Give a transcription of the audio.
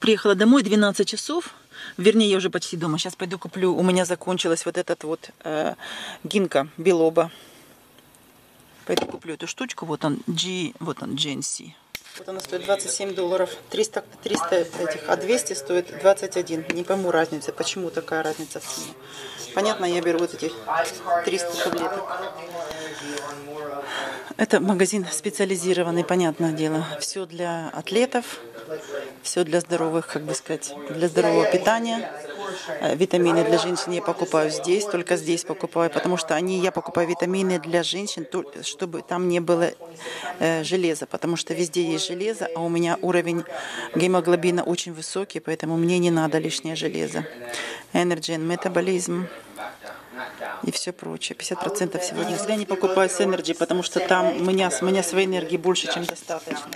Приехала домой 12 часов. Вернее, я уже почти дома. Сейчас пойду куплю. У меня закончилась вот этот вот э, гинка белоба. Пойду куплю эту штучку. Вот он, G, вот он, GNC. Вот она стоит 27 долларов. 300, 300 этих, а 200 стоит 21. Не пойму разницы. Почему такая разница в цене? Понятно, я беру вот эти 300 таблеток. Это магазин специализированный, понятное дело. Все для атлетов, все для здоровых, как бы сказать, для здорового питания. Э, Витамины для женщин я покупаю здесь, только здесь покупаю, потому что они, я покупаю витамины для женщин, то- чтобы там не было э, железа, потому что везде есть железо, а у меня уровень гемоглобина очень высокий, поэтому мне не надо лишнее железо. Energy and Metabolism и все прочее. 50% сегодня. Я не покупаю с Energy, потому что там у меня, у меня своей энергии больше, чем достаточно.